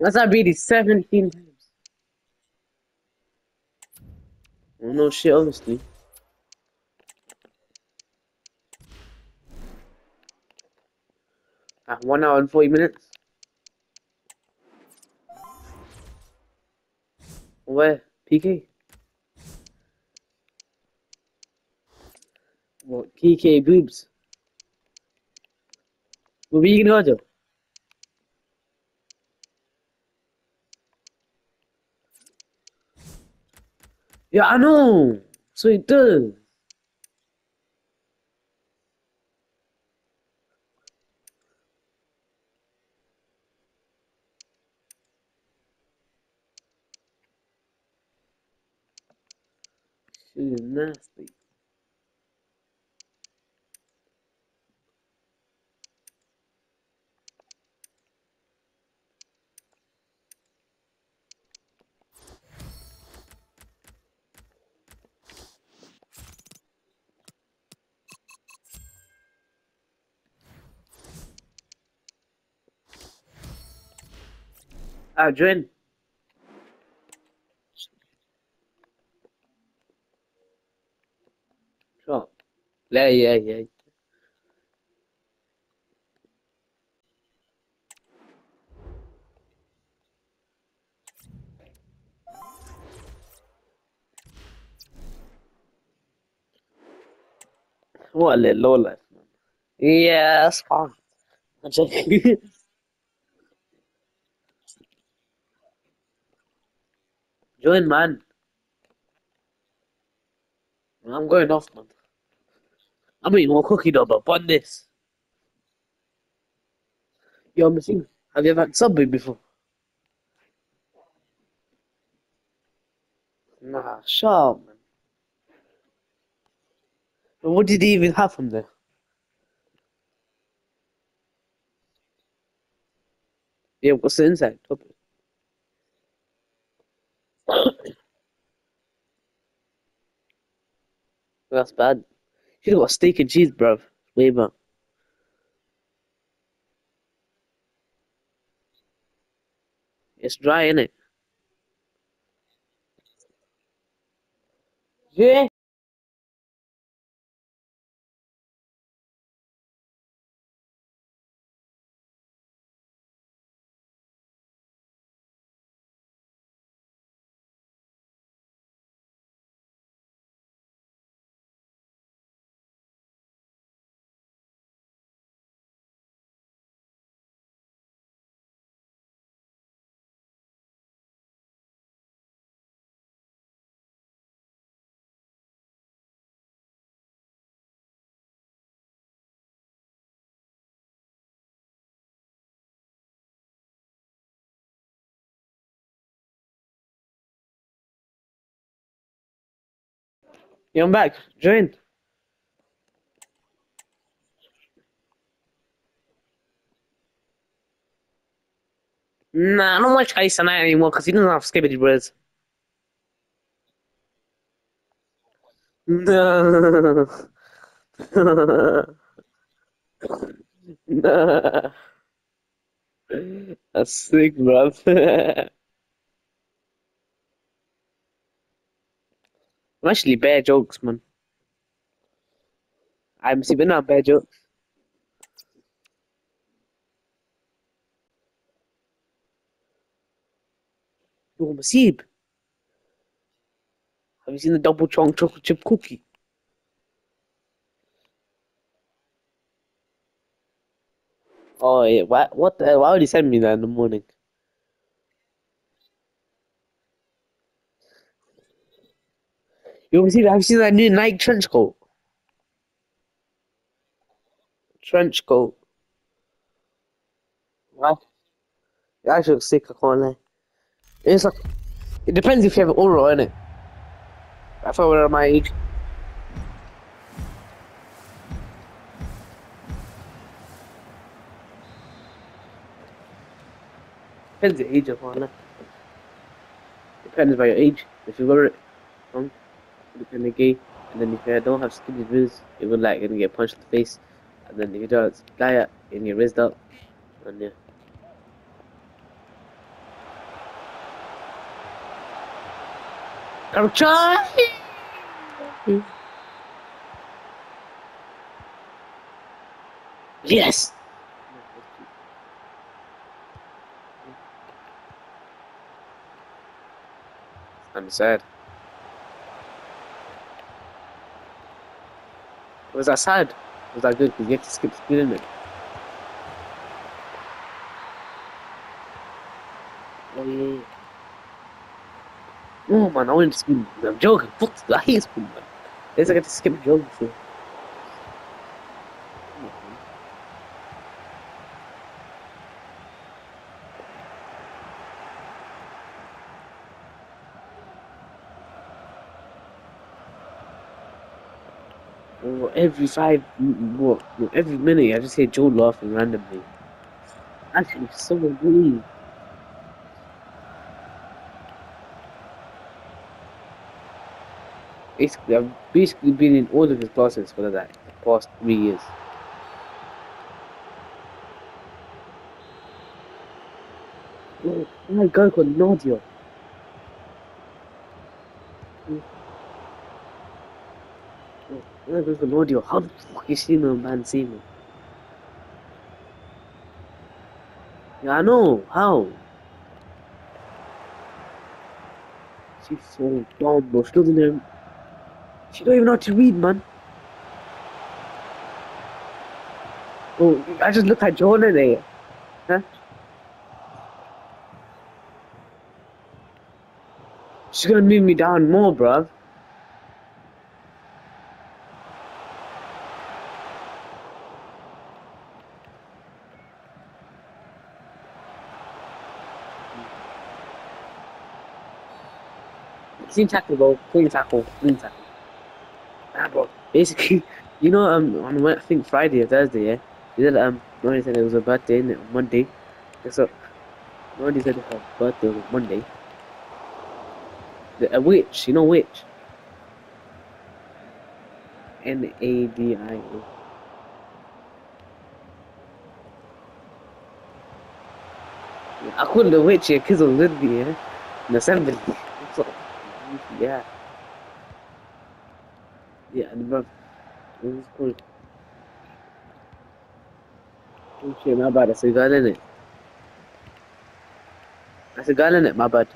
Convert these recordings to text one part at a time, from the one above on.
That's not really 17 times. Well, no shit, obviously. Ah, one hour and 40 minutes. Where? PK? What? PK boobs? Where are you gonna go Yeah, I know. So it does. She's nasty. Ah, join. Yeah, yeah, yeah. What a little man. Yeah, that's fine. I'm joking. Join, man. I'm going off, man. I'm eating more cookie dough, but on this. Yo, missing. Have you ever had Subway before? Nah, shut up, man. But What did he even have from there? Yeah, what's the inside? Top That's bad. You got steak and cheese, bruv. Way back. It's dry, innit? Yeah. Yeah, I'm back. Join. Nah, I don't watch Ice on anymore because he doesn't have skibidi breads. No. nah. That's sick, bruv. I'm actually bad jokes, man. I'm but not bad jokes. Yo, Masib, have you seen the double chunk chocolate chip cookie? Oh yeah, what what the? Why would you send me that in the morning? Yo, Masib, have you seen that new Nike trench coat? Trench coat. What? It actually looks sick, I can't lie. It's like, it depends if you have an aura in it. I were my age. Depends the age of one. Depends by your age. If you wear it you become gay, and then if you don't have skinny ribs, you will like gonna get punched in the face, and then if you don't supply it, you get raised up, and yeah. I'm trying. Yes. I'm sad. Was that sad? Was that good? Because you have mm. oh, to skip the in it. Oh yeah. Oh man, I want to skip. I'm joking. Fuck, I hate school, man. At least I get to skip geography. Or every five, what, every minute I just hear Joe laughing randomly. Actually, so weird. Basically, I've basically been in all of his classes for that the past three years. Oh my god, called Nadia. Oh, there's an audio. How the fuck is no man see me? I know. How? She's so dumb, bro. She doesn't even. She don't even know how to read, man. Oh, I just looked at Jonah there. Huh? She's gonna move me down more, bruv. Clean tackle, bro. Clean tackle. Clean tackle. Ah, bro. Basically, you know, um, on I think Friday or Thursday, yeah, you said um, Nori said it was a birthday on Monday. So, Nori said her birthday was Monday. The, a witch, you know, witch. N A D I O. I the witch here because me, yeah, in assembly. Yeah. Yeah, bro, this is cool. Oh shit, my bad. That's a girl in it. That's a girl in it, my bad.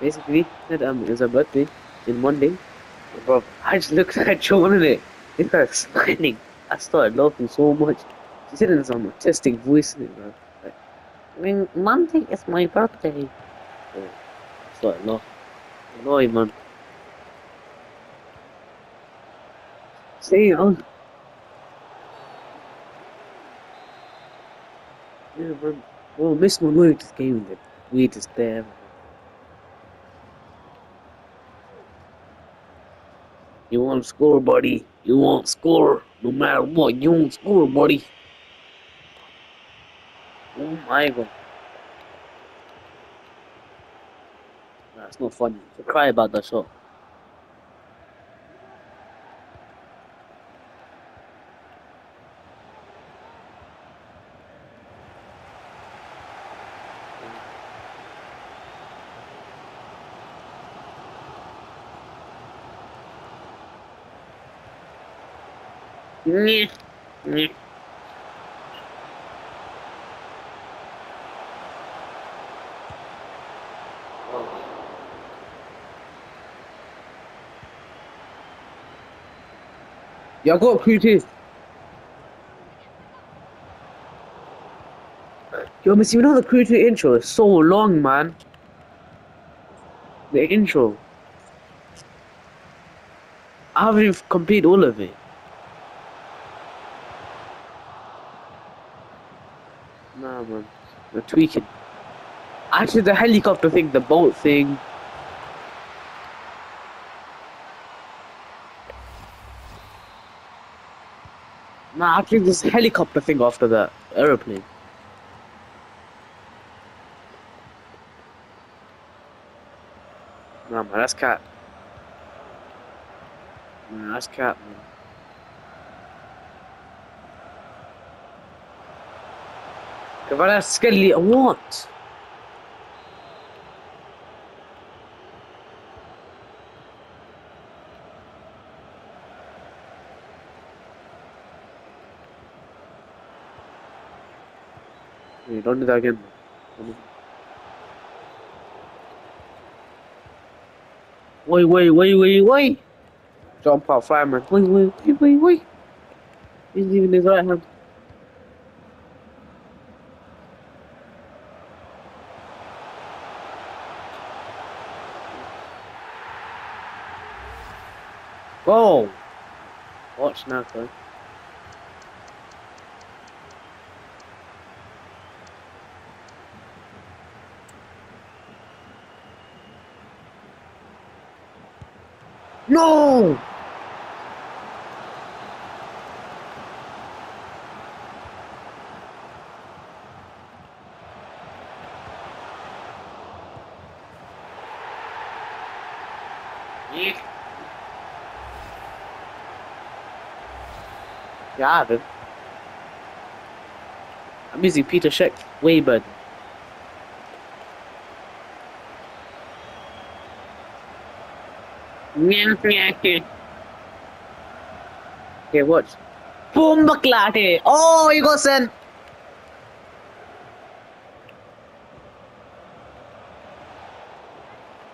Basically, that um, it's a birthday in Monday. Bro, I just looked at Joan in it. It was smiling. I started laughing so much. She said in some autistic voice in it, bro. Like, I mean, Monday is my birthday. Oh. Annoying man. See on. Yeah man. Oh Miss Malloy just gave me the weirdest day ever. You want to score, buddy. You want to score. No matter what, you want to score, buddy. Oh my god. It's not funny. To cry about that shot. Yeah. Yeah. Jag går kritiskt. Yo, but you know the Crew 2 intro is so long, man. The intro. I haven't even completed all of it. Nah, man. They're tweaking. Actually, the helicopter thing, the boat thing, Nah, I think this helicopter thing after the aeroplane. Nah, man, that's cat. Man, that's cat, man. Cavada Skelly, what? Don't do that again. Wait, wait, wait, wait, wait. Jump out, fireman. Wait, wait, wait, wait, wait. He's leaving his right hand. Go! Watch now, son. No! Yeah. I'm using Peter Sheck way better. Okay, watch. Boom baklate. Oh, you go sen.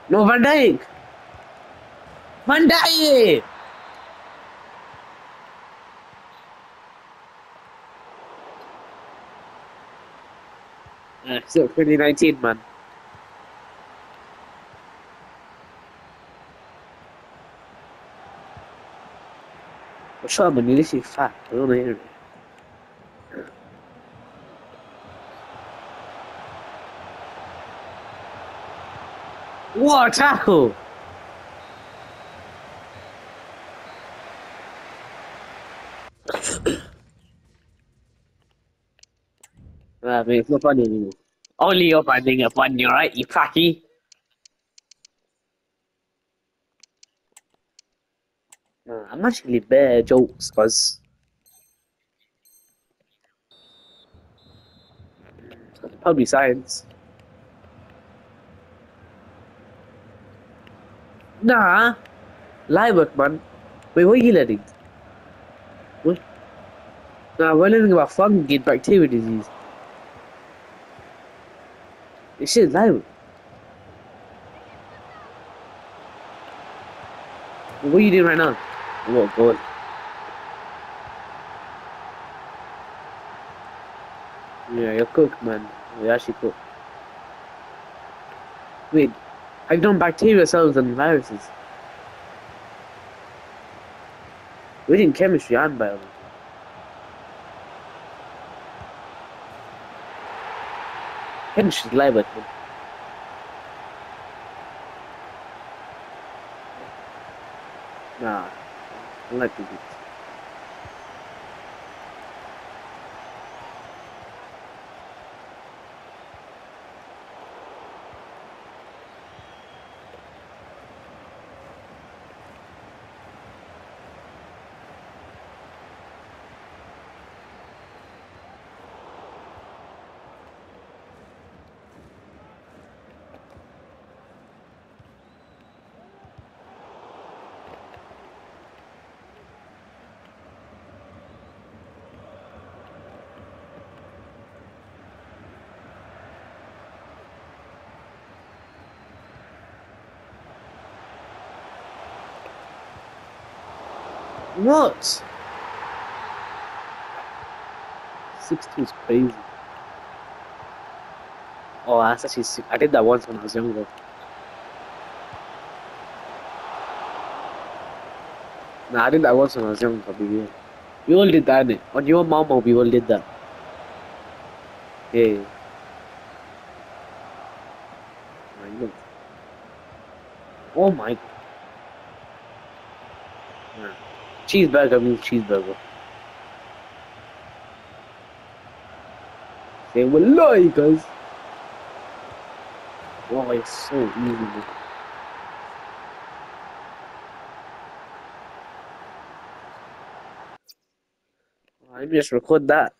No, Van Dijk. Mandai. Uh, so 2019, man. What's up, man? You literally fat. I don't hear it. What a tackle! Ah, man, it's not funny anymore. Only you're finding it funny, right? You fatty. Nah, I'm actually bad jokes, cause probably science. Nah, live work, man. Wait, what are you letting? What? Nah, we're learning about fungi and bacteria disease. This shit live. What are you doing right now? What, go on. Yeah, you're cooked, man. You're actually cooked. Wait, I've done bacteria cells and viruses. We did chemistry and biology. Chemistry's me. Nah, на What? 60 is crazy. Oh, that's actually sick. I did that once when I was younger. Nah, I did that once when I was younger, baby. We all did that, innit? On your mama, we all did that. Yeah. yeah. Nah, you know. Oh my. Nah. Cheeseburger means cheeseburger. Say wallahi guys. Wow, it's so easy. I just record that.